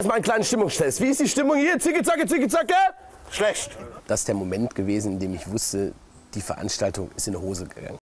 Erstmal einen kleinen Stimmungstest. Wie ist die Stimmung hier? Zicke, zacke, zicke, zacke? Schlecht. Das ist der Moment gewesen, in dem ich wusste, die Veranstaltung ist in die Hose gegangen.